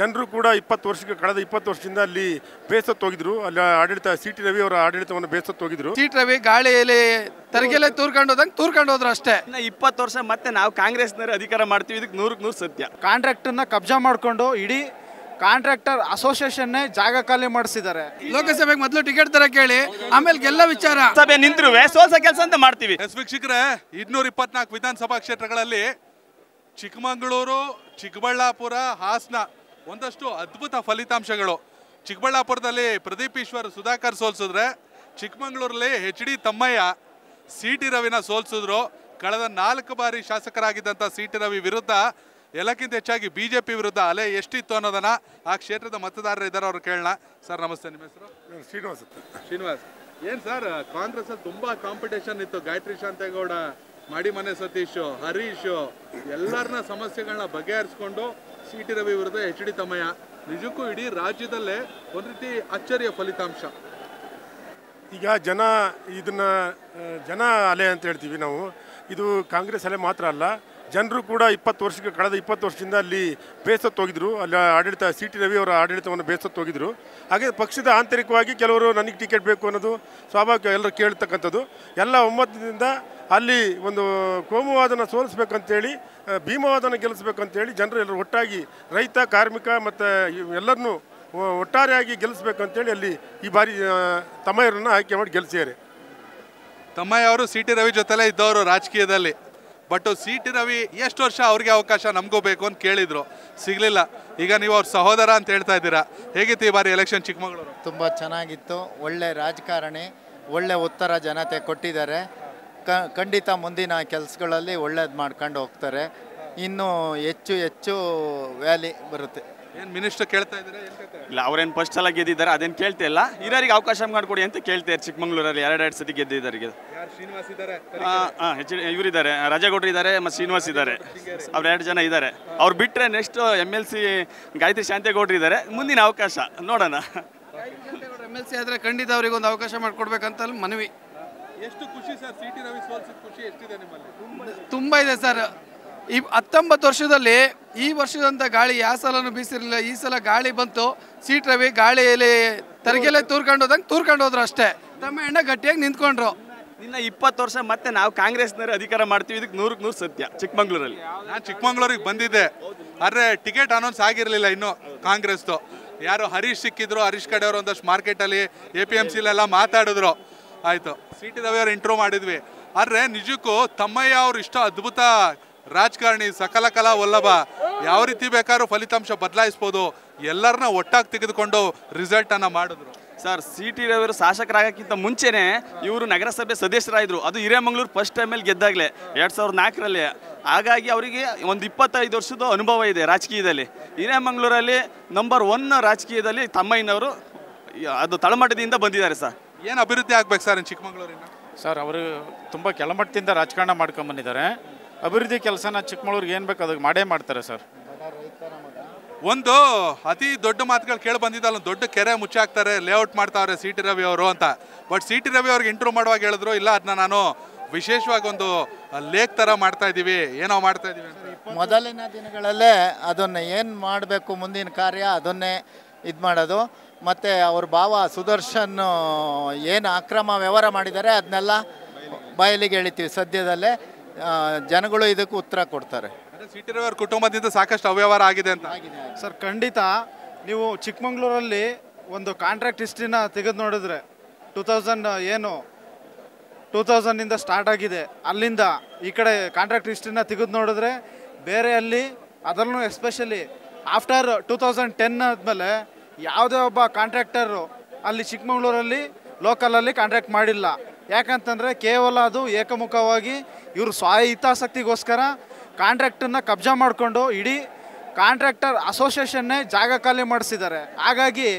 ಜನರು ಕೂಡ ಇಪ್ಪತ್ತು ವರ್ಷಕ್ಕೆ ಕಳೆದ ಇಪ್ಪತ್ತು ವರ್ಷದಿಂದ ಅಲ್ಲಿ ಬೇಸತ್ತು ಹೋಗಿದ್ರು. ಅಲ್ಲಿ ಆಡಳಿತ ಸಿ ಟಿ ರವಿ ಅವರ ಆಡಳಿತವನ್ನು ಬೇಸತ್ತು ಹೋಗಿದ್ರು. ಟಿ ರವಿ ಗಾಳಿಯಲ್ಲಿ ತರಗೆಲೆ ತೂರ್ಕೊಂಡು ಹೋದಂಗೆ ತೂರ್ಕೊಂಡು ಹೋದ್ರು ಅಷ್ಟೇ. ಇನ್ನು ಇಪ್ಪತ್ತು ವರ್ಷ ಮತ್ತೆ ನಾವು ಕಾಂಗ್ರೆಸ್ನವರು ಅಧಿಕಾರ ಮಾಡ್ತೀವಿ. ಇದಕ್ಕೆ ನೂರಕ್ಕೆ ನೂರು ಸತ್ಯ. ಕಾಂಟ್ರಾಕ್ಟನ್ನ ಕಬ್ಜಾ ಮಾಡಿಕೊಂಡು ಇಡೀ ಕಾಂಟ್ರಾಕ್ಟರ್ ಅಸೋಸಿಯೇಷನ್ನೇ ಜಾಗ ಖಾಲಿ ಮಾಡಿಸಿದ್ದಾರೆ. ಲೋಕಸಭೆಗೆ ಮೊದಲು ಟಿಕೆಟ್ ತರ ಕೇಳಿ ಆಮೇಲೆ ಎಲ್ಲ ವಿಚಾರ. ಸಭೆ ನಿಂತ್ರುವೆ ಸೋಲ್ಸ ಕೆಲಸ ಅಂತ ಮಾಡ್ತೀವಿ. ವೀಕ್ಷಕರೇ ಇನ್ನೂರ ಇಪ್ಪತ್ನಾಲ್ಕು ವಿಧಾನಸಭಾ ಕ್ಷೇತ್ರಗಳಲ್ಲಿ ಚಿಕ್ಕಮಗಳೂರು ಚಿಕ್ಕಬಳ್ಳಾಪುರ ಹಾಸನ ಒಂದಷ್ಟು ಅದ್ಭುತ ಫಲಿತಾಂಶಗಳು. ಚಿಕ್ಕಬಳ್ಳಾಪುರದಲ್ಲಿ ಪ್ರದೀಪ್ ಈಶ್ವರ್ ಸುಧಾಕರ್ ಸೋಲ್ಸಿದ್ರೆ ಚಿಕ್ಕಮಂಗ್ಳೂರಲ್ಲಿ H D Thammaiah C T ರವಿನ ಸೋಲ್ಸಿದ್ರು. ಕಳೆದ ನಾಲ್ಕು ಬಾರಿ ಶಾಸಕರಾಗಿದ್ದಂಥ ಸಿ ಟಿ ರವಿ ವಿರುದ್ಧ ಎಲ್ಲಕ್ಕಿಂತ ಹೆಚ್ಚಾಗಿ ಬಿ ಜೆ ಪಿ ವಿರುದ್ಧ ಅಲೆ ಎಷ್ಟಿತ್ತು ಅನ್ನೋದನ್ನ ಆ ಕ್ಷೇತ್ರದ ಮತದಾರರು ಇದ್ದಾರೆ ಅವ್ರು ಕೇಳೋಣ. ಸರ್ ನಮಸ್ತೆ ನಿಮ್ಮ ಹೆಸರು? ಶ್ರೀನಿವಾಸ್ ಶ್ರೀನಿವಾಸ್. ಏನು ಸರ್ ಕಾಂಗ್ರೆಸ್ ಅಲ್ಲಿ ತುಂಬಾ ಕಾಂಪಿಟೇಷನ್ ಇತ್ತು. ಗಾಯತ್ರಿ ಶಾಂತೇಗೌಡ ಮಾಡಿ ಮನೆ ಸತೀಶ್ ಹರೀಶ್ ಎಲ್ಲರನ್ನ ಸಮಸ್ಯೆಗಳನ್ನ ಬಗೆಹರಿಸ್ಕೊಂಡು ಸಿ ಟಿ ರವಿ ವಿರುದ್ಧ ಎಚ್ ಡಿ ತಮ್ಮಯ್ಯ. ನಿಜಕ್ಕೂ ಇಡೀ ರಾಜ್ಯದಲ್ಲೇ ಒಂದು ರೀತಿ ಅಚ್ಚರಿಯ ಫಲಿತಾಂಶ. ಈಗ ಜನ ಇದನ್ನ, ಜನ ಅಲೆ ಅಂತ ಹೇಳ್ತೀವಿ ನಾವು. ಇದು ಕಾಂಗ್ರೆಸ್ ಅಲೆ ಮಾತ್ರ ಅಲ್ಲ ಜನರು ಕೂಡ ಇಪ್ಪತ್ತು ವರ್ಷಕ್ಕೆ ಕಳೆದ ಇಪ್ಪತ್ತು ವರ್ಷದಿಂದ ಅಲ್ಲಿ ಬೇಸತ್ತು ಹೋಗಿದ್ರು. ಅಲ್ಲಿ ಆಡಳಿತ ಸಿ ಟಿ ರವಿ ಅವರ ಆಡಳಿತವನ್ನು ಬೇಸತ್ತು ಹೋಗಿದ್ರು. ಹಾಗೆ ಪಕ್ಷದ ಆಂತರಿಕವಾಗಿ ಕೆಲವರು ನನಗೆ ಟಿಕೆಟ್ ಬೇಕು ಅನ್ನೋದು ಸ್ವಾಭಾವಿಕ ಎಲ್ಲರೂ ಕೇಳ್ತಕ್ಕಂಥದ್ದು. ಎಲ್ಲ ಒಮ್ಮತದಿಂದ ಅಲ್ಲಿ ಒಂದು ಕೋಮುವಾದನ ಸೋಲಿಸ್ಬೇಕಂತೇಳಿ ಭೀಮವಾದನ ಗೆಲ್ಲಿಸ್ಬೇಕಂತೇಳಿ ಜನರು ಎಲ್ಲರೂ ಒಟ್ಟಾಗಿ ರೈತ, ಕಾರ್ಮಿಕ ಮತ್ತು ಎಲ್ಲರನ್ನೂ ಒಟ್ಟಾರೆಯಾಗಿ ಗೆಲ್ಲಿಸ್ಬೇಕಂತೇಳಿ ಅಲ್ಲಿ ಈ ಬಾರಿ ತಮ್ಮಯ್ಯರನ್ನು ಆಯ್ಕೆ ಮಾಡಿ ಗೆಲ್ಲಿಸಿದ್ದಾರೆ. ತಮ್ಮಯ್ಯ ಅವರು ಸಿ ಟಿ ರವಿ ಜೊತೆಲೇ ಇದ್ದವರು ರಾಜಕೀಯದಲ್ಲಿ. ಬಟ್ ಸಿ ಟಿ ರವಿ ಎಷ್ಟು ವರ್ಷ ಅವ್ರಿಗೆ ಅವಕಾಶ ನಮಗೂ ಬೇಕು ಅಂತ ಕೇಳಿದ್ರು. ಸಿಗ್ಲಿಲ್ಲ. ಈಗ ನೀವು ಅವ್ರ ಸಹೋದರ ಅಂತ ಹೇಳ್ತಾ ಇದ್ದೀರಾ. ಹೇಗಿತ್ತು ಈ ಬಾರಿ ಎಲೆಕ್ಷನ್ ಚಿಕ್ಕಮಗಳೂರು? ತುಂಬ ಚೆನ್ನಾಗಿತ್ತು. ಒಳ್ಳೆ ರಾಜಕಾರಣಿ, ಒಳ್ಳೆ ಉತ್ತರ ಜನತೆ ಕೊಟ್ಟಿದ್ದಾರೆ. ಖಂಡಿತ ಮುಂದಿನ ಕೆಲಸಗಳಲ್ಲಿ ಒಳ್ಳೇದು ಮಾಡ್ಕೊಂಡು ಹೋಗ್ತಾರೆ. ಇನ್ನೂ ಹೆಚ್ಚು ಹೆಚ್ಚು ವ್ಯಾಲಿ ಬರುತ್ತೆ. ಏನ್ ಮಿನಿಸ್ಟರ್ ಕೇಳ್ತಾ ಇದ್ದಾರೆ? ಇಲ್ಲ ಅವ್ರೇನು ಫಸ್ಟ್ ಸಲ ಗೆದ್ದಿದ್ದಾರೆ ಅದೇನು ಕೇಳ್ತಾ ಇಲ್ಲ. ಹಿರಿಯರಿಗೆ ಅವಕಾಶ ಮಾಡಿಕೊಡಿ ಅಂತ ಕೇಳ್ತಾರೆ ಚಿಕ್ಕಮಂಗ್ಳೂರಲ್ಲಿ ಎರಡೆರಡು ಸತಿ ಗೆದ್ದಿದ್ದಾರೆ ಯಾರು ಶ್ರೀನಿವಾಸ್ ಇದ್ದಾರೆ? ಹಾಂ ಹೆಚ್ಚು ಇವರಿದ್ದಾರೆ ರಾಜೇಗೌಡರು ಇದ್ದಾರೆ ಮತ್ತು ಶ್ರೀನಿವಾಸ್ ಇದ್ದಾರೆ. ಅವ್ರು ಎರಡು ಜನ ಇದ್ದಾರೆ. ಅವ್ರು ಬಿಟ್ಟರೆ next M L C Gayathri ಶಾಂತೇಗೌಡ್ರು ಇದ್ದಾರೆ. ಮುಂದಿನ ಅವಕಾಶ ನೋಡೋಣ. ಎಂ ಎಲ್ ಸಿ ಆದರೆ ಖಂಡಿತ ಅವರಿಗೆ ಒಂದು ಅವಕಾಶ ಮಾಡಿಕೊಡ್ಬೇಕಂತ ಮನವಿ. ಎಷ್ಟು ಖುಷಿ ಸರ್ ಸಿ ಟಿ ರವಿ ಸೋಲ್ಸಿದ ಖುಷಿ ಎಷ್ಟಿದೆ ನಿಮ್ಮಲ್ಲಿ? ತುಂಬ ಇದೆ ಸರ್. ಈ ಹತ್ತೊಂಬತ್ತು ವರ್ಷದಲ್ಲಿ ಈ ವರ್ಷದಂಥ ಗಾಳಿ ಯಾವ ಸಲನೂ ಬೀಸಿರಲಿಲ್ಲ. ಈ ಸಲ ಗಾಳಿ ಬಂತು. ಸೀಟ್ ರವಿ ಗಾಳಿಯಲ್ಲಿ ತರಗೆಲೆ ತೂರ್ಕೊಂಡು ಹೋದಂಗೆ ತೂರ್ಕೊಂಡು ಹೋದ್ರು ಅಷ್ಟೇ. ತಮ್ಮ ಎಣ್ಣೆ ಗಟ್ಟಿಯಾಗಿ ನಿಂತ್ಕೊಂಡ್ರು. ಇನ್ನ ಇಪ್ಪತ್ತು ವರ್ಷ ಮತ್ತೆ ನಾವು ಕಾಂಗ್ರೆಸ್ನವರು ಅಧಿಕಾರ ಮಾಡ್ತೀವಿ. ಇದಕ್ಕೆ ನೂರಕ್ಕೆ ನೂರು ಸತ್ಯ ಚಿಕ್ಕಮಂಗ್ಳೂರಲ್ಲಿ. ನಾನು ಚಿಕ್ಕಮಂಗ್ಳೂರಿಗೆ ಬಂದಿದ್ದೆ. ಆದರೆ ಟಿಕೆಟ್ ಅನೌನ್ಸ್ ಆಗಿರಲಿಲ್ಲ ಇನ್ನು ಕಾಂಗ್ರೆಸ್ದು. ಯಾರು ಹರೀಶ್ ಸಿಕ್ಕಿದ್ರು ಹರೀಶ್ ಕಡೆಯವರು ಒಂದಷ್ಟು ಮಾರ್ಕೆಟಲ್ಲಿ ಎ ಪಿ ಎಂ ಸಿಲೆಲ್ಲ ಮಾತಾಡಿದ್ರು. ಆಯಿತು. ಸಿ ಟಿ ರವಿ ಅವ್ರು ಇಂಟ್ರೋ ಮಾಡಿದ್ವಿ. ಆದರೆ ನಿಜಕ್ಕೂ ತಮ್ಮಯ್ಯ ಅವರು ಇಷ್ಟ ಅದ್ಭುತ ರಾಜಕಾರಣಿ ಸಕಲ ಕಲಾ ವಲ್ಲಭ ಯಾವ ರೀತಿ ಬೇಕಾದ್ರೂ ಫಲಿತಾಂಶ ಬದಲಾಯಿಸ್ಬೋದು ಎಲ್ಲರನ್ನ ಒಟ್ಟಾಗಿ ತೆಗೆದುಕೊಂಡು ರಿಸಲ್ಟ್ ಅನ್ನ ಮಾಡಿದ್ರು. ಸರ್ ಸಿ ಟಿ ರವಿಯವರು ಶಾಸಕರಾಗಕ್ಕಿಂತ ಮುಂಚೆನೇ ಇವರು ನಗರಸಭೆ ಸದಸ್ಯರಾಯಿದ್ರು ಅದು ಹಿರೇಮಂಗ್ಳೂರು ಫಸ್ಟ್ ಟೈಮಲ್ಲಿ ಗೆದ್ದಾಗಲೇ ಎರಡು ಸಾವಿರದ ನಾಲ್ಕರಲ್ಲಿ. ಹಾಗಾಗಿ ಅವರಿಗೆ ಒಂದು ಇಪ್ಪತ್ತೈದು ವರ್ಷದ ಅನುಭವ ಇದೆ ರಾಜಕೀಯದಲ್ಲಿ. ಹಿರೇಮಂಗ್ಳೂರಲ್ಲಿ ನಂಬರ್ ಒನ್ ರಾಜಕೀಯದಲ್ಲಿ ತಮ್ಮಯ್ಯನವರು ಅದು ತಳಮಟ್ಟದಿಂದ ಬಂದಿದ್ದಾರೆ ಸರ್. ಏನು ಅಭಿವೃದ್ಧಿ ಆಗ್ಬೇಕು ಸರ್ ಚಿಕ್ಕಮಂಗ್ಳೂರಿನ ಸರ್ ಅವರು ತುಂಬ ಕೆಳಮಟ್ಟದಿಂದ ರಾಜಕಾರಣ ಮಾಡ್ಕೊಂಬಂದಿದ್ದಾರೆ ಅಭಿವೃದ್ಧಿ ಕೆಲಸನ ಚಿಕ್ಕಮಗಳೂರಿಗೆ ಏನು ಬೇಕು ಅದಕ್ಕೆ ಮಾಡೇ ಮಾಡ್ತಾರೆ ಸರ್. ಒಂದು ಅತಿ ದೊಡ್ಡ ಮಾತುಗಳು ಕೇಳಿ ಬಂದಿದ್ದಲ್ಲ ದೊಡ್ಡ ಕೆರೆ ಮುಚ್ಚಾಕ್ತಾರೆ ಲೇಔಟ್ ಮಾಡ್ತಾವ್ರೆ ಸಿ ಟಿ ರವಿ ಅವರು ಅಂತ. ಬಟ್ ಸಿ ಟಿ ರವಿ ಅವ್ರಿಗೆ ಇಂಟ್ರೂ ಮಾಡುವಾಗ ಹೇಳಿದ್ರು ಇಲ್ಲ ಅದನ್ನ ನಾನು ವಿಶೇಷವಾಗಿ ಒಂದು ಲೇಕ್ ತರ ಮಾಡ್ತಾ ಇದ್ದೀವಿ ಏನೋ ಮಾಡ್ತಾ ಇದ್ದೀವಿ ಮೊದಲಿನ ದಿನಗಳಲ್ಲೇ ಅದನ್ನು ಏನು ಮಾಡಬೇಕು ಮುಂದಿನ ಕಾರ್ಯ ಅದನ್ನೇ ಇದು ಮಾಡೋದು. ಮತ್ತು ಅವ್ರ ಭಾವ ಸುದರ್ಶನ್ ಏನು ಅಕ್ರಮ ವ್ಯವಹಾರ ಮಾಡಿದ್ದಾರೆ ಅದನ್ನೆಲ್ಲ ಬಯಲಿಗೆ ಎಳಿತೀವಿ ಸದ್ಯದಲ್ಲೇ. ಜನಗಳು ಇದಕ್ಕೆ ಉತ್ತರ ಕೊಡ್ತಾರೆ. ಸಿಟಿರವರ ಕುಟುಂಬದಿಂದ ಸಾಕಷ್ಟು ಅವ್ಯವಹಾರ ಆಗಿದೆ ಅಂತ. ಸರ್ ಖಂಡಿತ ನೀವು ಚಿಕ್ಕಮಂಗ್ಳೂರಲ್ಲಿ ಒಂದು ಕಾಂಟ್ರಾಕ್ಟ್ ಹಿಸ್ಟ್ರಿನ ತೆಗೆದು ನೋಡಿದ್ರೆ ಟೂ ತೌಸಂಡ್ ಏನು ಟೂ ತೌಸಂಡಿಂದ ಸ್ಟಾರ್ಟ್ ಆಗಿದೆ. ಅಲ್ಲಿಂದ ಈ ಕಡೆ ಕಾಂಟ್ರಾಕ್ಟ್ ಹಿಸ್ಟ್ರಿನ ತೆಗೆದು ನೋಡಿದ್ರೆ ಬೇರೆ ಅಲ್ಲಿ ಅದರಲ್ಲೂ especially after two thousand ten ಆದಮೇಲೆ ಯಾವುದೇ ಒಬ್ಬ ಕಾಂಟ್ರಾಕ್ಟರು ಅಲ್ಲಿ ಚಿಕ್ಕಮಂಗ್ಳೂರಲ್ಲಿ ಲೋಕಲಲ್ಲಿ ಕಾಂಟ್ರಾಕ್ಟ್ ಮಾಡಿಲ್ಲ. ಯಾಕಂತಂದರೆ ಕೇವಲ ಅದು ಏಕಮುಖವಾಗಿ ಇವರು ಸ್ವಾಯ ಹಿತಾಸಕ್ತಿಗೋಸ್ಕರ ಕಾಂಟ್ರಾಕ್ಟನ್ನು ಕಬ್ಜಾ ಮಾಡಿಕೊಂಡು ಇಡೀ ಕಾಂಟ್ರಾಕ್ಟರ್ ಅಸೋಸಿಯೇಷನ್ನೇ ಜಾಗ ಖಾಲಿ ಮಾಡಿಸಿದ್ದಾರೆ. ಹಾಗಾಗಿ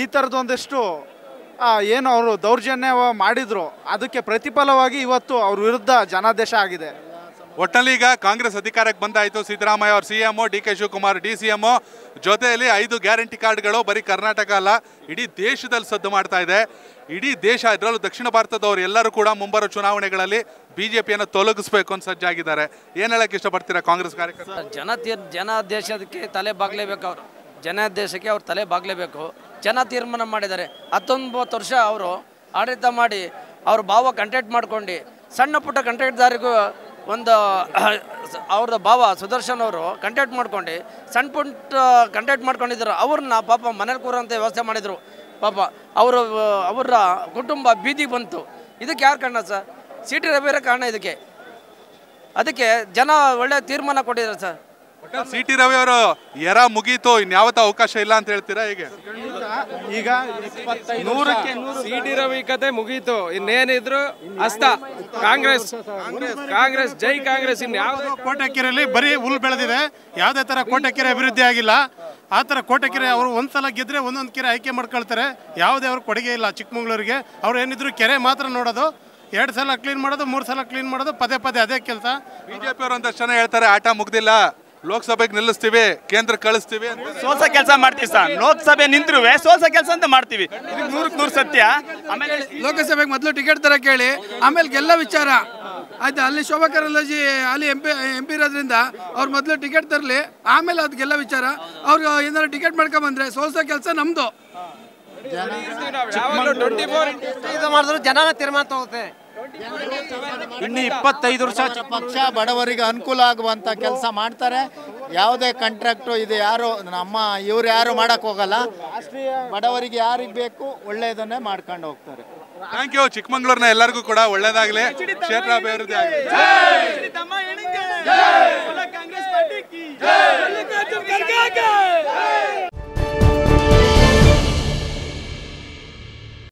ಈ ಥರದೊಂದಿಷ್ಟು ಏನು ಅವರು ದೌರ್ಜನ್ಯ ಮಾಡಿದ್ರು, ಅದಕ್ಕೆ ಪ್ರತಿಫಲವಾಗಿ ಇವತ್ತು ಅವ್ರ ವಿರುದ್ಧ ಜನಾದೇಶ ಆಗಿದೆ. ಒಟ್ಟಲ್ಲಿ ಈಗ ಕಾಂಗ್ರೆಸ್ ಅಧಿಕಾರಕ್ಕೆ ಬಂದಾಯಿತು. ಸಿದ್ದರಾಮಯ್ಯ ಅವರು C M D K Shivakumar D C M ಜೊತೆಯಲ್ಲಿ ಐದು ಗ್ಯಾರಂಟಿ ಕಾರ್ಡ್ಗಳು ಬರೀ ಕರ್ನಾಟಕ ಅಲ್ಲ, ಇಡೀ ದೇಶದಲ್ಲಿ ಸದ್ದು ಮಾಡ್ತಾ ಇದೆ. ಇಡೀ ದೇಶ ಇದರಲ್ಲೂ ದಕ್ಷಿಣ ಭಾರತದವರು ಎಲ್ಲರೂ ಕೂಡ ಮುಂಬರುವ ಚುನಾವಣೆಗಳಲ್ಲಿ ಬಿಜೆಪಿಯನ್ನು ತೊಲಗಿಸ್ಬೇಕು ಅಂತ ಸಜ್ಜಾಗಿದ್ದಾರೆ. ಏನು ಹೇಳಕ್ಕೆ ಇಷ್ಟಪಡ್ತೀರಾ ಕಾಂಗ್ರೆಸ್ ಕಾರ್ಯಕರ್ತರು? ಜನ ತೀರ್- ಜನ ದೇಶದಕ್ಕೆ ತಲೆ ಬಾಗ್ಲೇಬೇಕು ಅವರು. ಜನಾದೇಶಕ್ಕೆ ಅವ್ರು ತಲೆ ಬಾಗಲೇಬೇಕು. ಜನ ತೀರ್ಮಾನ ಮಾಡಿದ್ದಾರೆ. ಹತ್ತೊಂಬತ್ತು ವರ್ಷ ಅವರು ಆಡಳಿತ ಮಾಡಿ ಅವ್ರ ಭಾವ ಕಂಟೆಕ್ಟ್ ಮಾಡ್ಕೊಂಡು ಸಣ್ಣ ಪುಟ್ಟ ಕಂಟೆಕ್ಟ್ದಾರಿಗೂ ಒಂದು ಅವ್ರದ್ದು ಭಾವ ಸುದರ್ಶನ್ ಅವರು ಕಂಟ್ಯಾಕ್ಟ್ ಮಾಡ್ಕೊಂಡು ಸಣ್ಣ ಪುಟ್ಟ ಕಂಟ್ಯಾಕ್ಟ್ ಮಾಡ್ಕೊಂಡಿದ್ರು. ಅವ್ರನ್ನ ಪಾಪ ಮನೇಲಿ ಕೂರೋಂಥ ವ್ಯವಸ್ಥೆ ಮಾಡಿದರು. ಪಾಪ ಅವರು ಅವರ ಕುಟುಂಬ ಬೀದಿ ಬಂತು. ಇದಕ್ಕೆ ಯಾರು ಕಾರಣ ಸರ್? ಸಿ ಟಿ ರವಿರ ಕಾರಣ ಇದಕ್ಕೆ. ಅದಕ್ಕೆ ಜನ ಒಳ್ಳೆ ತೀರ್ಮಾನ ಕೊಟ್ಟಿದ್ದಾರೆ ಸರ್. ಸಿ ಟಿ ರವಿ ಅವರು ಎರ ಮುಗೀತು ಇನ್ಯಾವತ್ತ ಅವಕಾಶ ಇಲ್ಲ ಅಂತ ಹೇಳ್ತೀರಾ ಹೇಗೆ? ಈಗ ನೂರಕ್ಕೆ ಸಿ ಟಿ ರವಿ ಕತೆ ಮುಗೀತು. ಇನ್ನೇನಿದ್ರು ಅಸ್ತ. ಕಾಂಗ್ರೆಸ್ ಕಾಂಗ್ರೆಸ್. ಜೈ ಕಾಂಗ್ರೆಸ್ ಇನ್ಯಾವುದು ಕೋಟೆಕೆರೆಯಲ್ಲಿ ಬರೀ ಹುಲ್ ಬೆಳೆದಿದೆ. ಯಾವುದೇ ಥರ ಕೋಟೆಕೆರೆ ಅಭಿವೃದ್ಧಿ ಆಗಿಲ್ಲ. ಆ ಥರ ಕೋಟೆಕೆರೆ ಅವರು ಒಂದ್ಸಲ ಗೆದ್ರೆ ಒಂದೊಂದು ಕೆರೆ ಆಯ್ಕೆ ಮಾಡ್ಕೊಳ್ತಾರೆ. ಯಾವುದೇ ಅವ್ರ ಕೊಡುಗೆ ಇಲ್ಲ ಚಿಕ್ಕಮಂಗ್ಳೂರಿಗೆ. ಅವ್ರು ಏನಿದ್ರು ಕೆರೆ ಮಾತ್ರ ನೋಡೋದು. ಎರಡು ಸಲ ಕ್ಲೀನ್ ಮಾಡೋದು ಮೂರು ಸಲ ಕ್ಲೀನ್ ಮಾಡೋದು ಪದೇ ಪದೇ ಅದೇ ಕೆಲಸ. ಬಿಜೆಪಿ ಅವರು ಒಂದಷ್ಟು ಜನ ಹೇಳ್ತಾರೆ ಆಟ ಮುಗ್ದಿಲ್ಲ. ಲೋಕಸಭೆಗೆ ನಿಲ್ಲಿಸ್ತೀವಿ ಕೇಂದ್ರ ಕಳಿಸ್ತೀವಿ ಅಂತ. ಸೋಲ್ಸ ಕೆಲಸ ಮಾಡ್ತೀವಿ ಸರ್. ಲೋಕಸಭೆ ನಿಂತ್ರು ಸೋಸ ಕೆಲಸ ಅಂತ ಮಾಡ್ತೀವಿ. ಇದು ನೂರಕ್ಕೆ ನೂರು ಸತ್ಯ. ಆಮೇಲೆ ಲೋಕಸಭೆಗೆ ಮೊದಲು ಟಿಕೆಟ್ ತರ ಕೇಳಿ ಆಮೇಲೆ ಗೆಲ್ಲ ವಿಚಾರ. ಆಯ್ತಾ ಅಲ್ಲಿ ಶೋಭಾ ಕರಂದ್ಲಾಜಿ ಅಲ್ಲಿ ಎಂ ಪಿ ಎಂ ಪಿ ಇರೋದ್ರಿಂದ ಅವ್ರು ಮೊದಲು ಟಿಕೆಟ್ ತರಲಿ ಆಮೇಲೆ ಅದು ಗೆಲ್ಲ ವಿಚಾರ. ಅವ್ರಿಗೆ ಏನಾದ್ರು ಟಿಕೆಟ್ ಮಾಡ್ಕೊಂಬಂದ್ರೆ ಸೋಲ್ಸೋ ಕೆಲಸ ಇದು ಮಾಡಿದ್ರು ಜನ ತೀರ್ಮಾನ ತಗೋತೆ. ಇನ್ನು ಇಪ್ಪತ್ತೈದು ವರ್ಷ ಪಕ್ಷ ಬಡವರಿಗೆ ಅನುಕೂಲ ಆಗುವಂಥ ಕೆಲಸ ಮಾಡ್ತಾರೆ. ಯಾವುದೇ ಕಾಂಟ್ರಾಕ್ಟು ಇದು ಯಾರು ನಮ್ಮ ಇವ್ರು ಯಾರು ಮಾಡಕ್ ಹೋಗಲ್ಲ. ಬಡವರಿಗೆ ಯಾರಿಗೆ ಬೇಕು ಒಳ್ಳೆಯದನ್ನೇ ಮಾಡ್ಕೊಂಡು ಹೋಗ್ತಾರೆ. ಥ್ಯಾಂಕ್ ಯು ಚಿಕ್ಕಮಂಗ್ಳೂರ್ನ ಎಲ್ಲರಿಗೂ ಕೂಡ ಒಳ್ಳೇದಾಗ್ಲಿ. ಕ್ಷೇತ್ರ ಅಭಿವೃದ್ಧಿ ಆಗಲಿ. ಕಾಂಗ್ರೆಸ್ ಪಾರ್ಟಿ